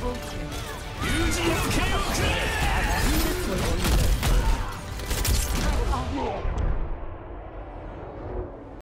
Whoa!